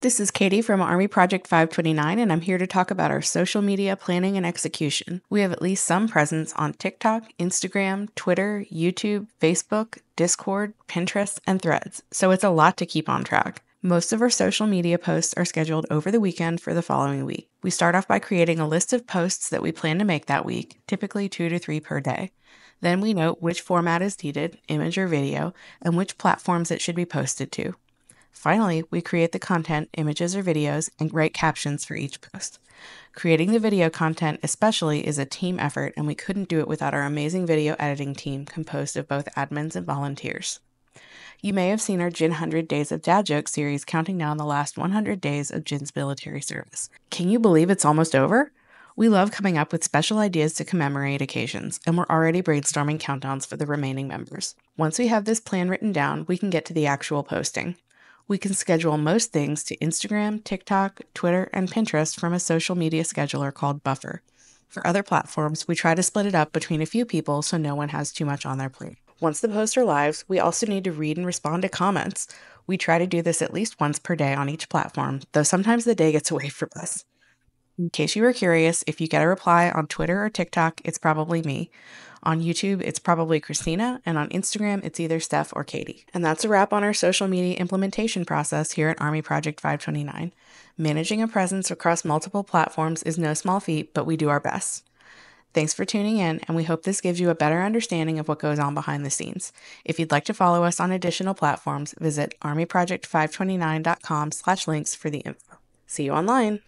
This is Katie from Army Project 529, and I'm here to talk about our social media planning and execution. We have at least some presence on TikTok, Instagram, Twitter, YouTube, Facebook, Discord, Pinterest, and Threads, so it's a lot to keep on track. Most of our social media posts are scheduled over the weekend for the following week. We start off by creating a list of posts that we plan to make that week, typically two to three per day. Then we note which format is needed, image or video, and which platforms it should be posted to. Finally, we create the content, images or videos, and write captions for each post. Creating the video content, especially, is a team effort, and we couldn't do it without our amazing video editing team composed of both admins and volunteers. You may have seen our Jin 100 Days of Dad Jokes series counting down the last 100 days of Jin's military service. Can you believe it's almost over? We love coming up with special ideas to commemorate occasions, and we're already brainstorming countdowns for the remaining members. Once we have this plan written down, we can get to the actual posting. We can schedule most things to Instagram, TikTok, Twitter, and Pinterest from a social media scheduler called Buffer. For other platforms, we try to split it up between a few people so no one has too much on their plate. Once the posts are live, we also need to read and respond to comments. We try to do this at least once per day on each platform, though sometimes the day gets away from us. In case you were curious, if you get a reply on Twitter or TikTok, it's probably me. On YouTube, it's probably Christina, and on Instagram, it's either Steph or Katie. And that's a wrap on our social media implementation process here at Army Project 529. Managing a presence across multiple platforms is no small feat, but we do our best. Thanks for tuning in, and we hope this gives you a better understanding of what goes on behind the scenes. If you'd like to follow us on additional platforms, visit armyproject529.com slash links for the info. See you online!